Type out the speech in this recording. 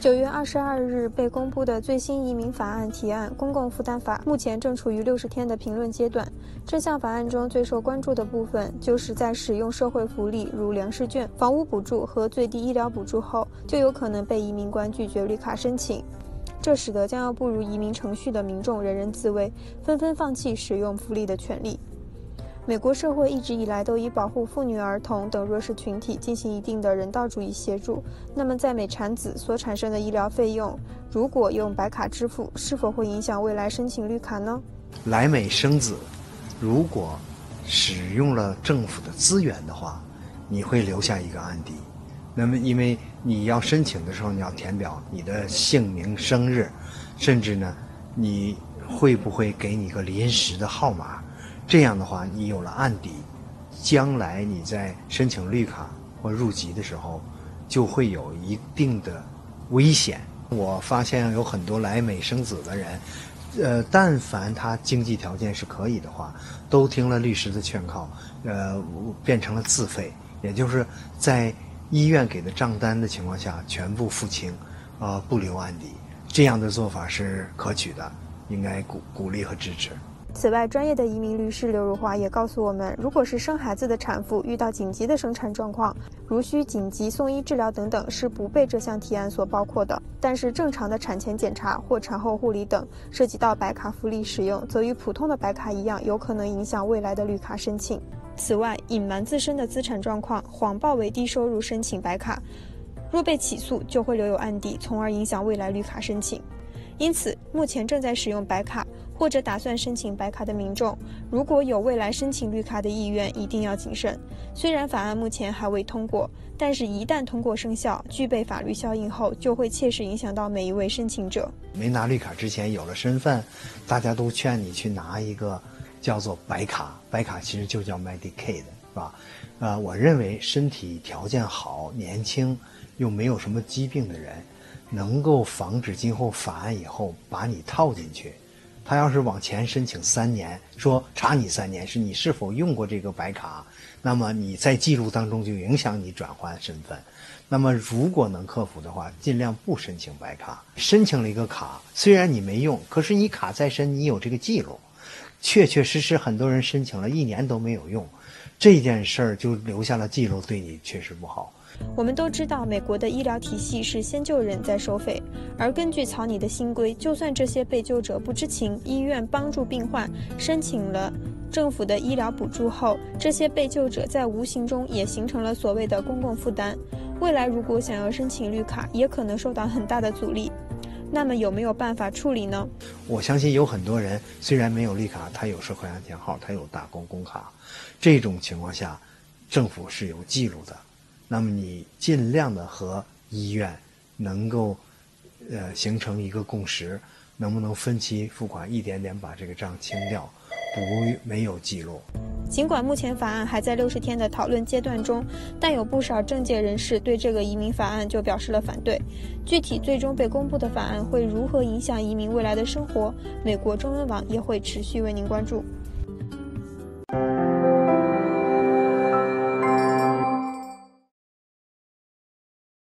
九月二十二日被公布的最新移民法案提案《公共负担法》目前正处于六十天的评论阶段。这项法案中最受关注的部分，就是在使用社会福利如粮食券、房屋补助和最低医疗补助后，就有可能被移民官拒绝绿卡申请。这使得将要步入移民程序的民众人人自危，纷纷放弃使用福利的权利。美国社会一直以来都以保护妇女、儿童等弱势群体进行一定的人道主义协助。那么，在美产子所产生的医疗费用，如果用白卡支付，是否会影响未来申请绿卡呢？来美生子，如果使用了政府的资源的话，你会留下一个案底。那么，因为你要申请的时候，你要填表你的姓名、生日，甚至呢，你会不会给你个临时的号码？这样的话，你有了案底，将来你在申请绿卡或入籍的时候，就会有一定的危险。我发现有很多来美生子的人，呃，但凡他经济条件是可以的话，都听了律师的劝告，呃，变成了自费，也就是在医院给的账单的情况下全部付清，呃，不留案底。这样的做法是可取的，应该鼓鼓励和支持。此外，专业的移民律师刘如华也告诉我们，如果是生孩子的产妇遇到紧急的生产状况，如需紧急送医治疗等等，是不被这项提案所包括的。但是，正常的产前检查或产后护理等涉及到白卡福利使用，则与普通的白卡一样，有可能影响未来的绿卡申请。此外，隐瞒自身的资产状况，谎报为低收入申请白卡，若被起诉，就会留有案底，从而影响未来绿卡申请。因此，目前正在使用白卡或者打算申请白卡的民众，如果有未来申请绿卡的意愿，一定要谨慎。虽然法案目前还未通过，但是一旦通过生效，具备法律效应后，就会切实影响到每一位申请者。没拿绿卡之前有了身份，大家都劝你去拿一个叫做白卡，白卡其实就叫 Medicaid，是吧？呃，我认为身体条件好、年轻又没有什么疾病的人。能够防止今后法案以后把你套进去。他要是往前申请三年，说查你三年是你是否用过这个白卡，那么你在记录当中就影响你转换身份。那么如果能克服的话，尽量不申请白卡。申请了一个卡，虽然你没用，可是你卡在身，你有这个记录。确确实实，很多人申请了一年都没有用，这件事儿就留下了记录，对你确实不好。我们都知道，美国的医疗体系是先救人再收费。而根据草拟的新规，就算这些被救者不知情，医院帮助病患申请了政府的医疗补助后，这些被救者在无形中也形成了所谓的公共负担。未来如果想要申请绿卡，也可能受到很大的阻力。那么有没有办法处理呢？我相信有很多人虽然没有绿卡，他有社会安全号，他有打工工卡，这种情况下，政府是有记录的。那么你尽量的和医院能够，呃，形成一个共识，能不能分期付款，一点点把这个账清掉，不没有记录。尽管目前法案还在六十天的讨论阶段中，但有不少政界人士对这个移民法案就表示了反对。具体最终被公布的法案会如何影响移民未来的生活，美国中文网也会持续为您关注。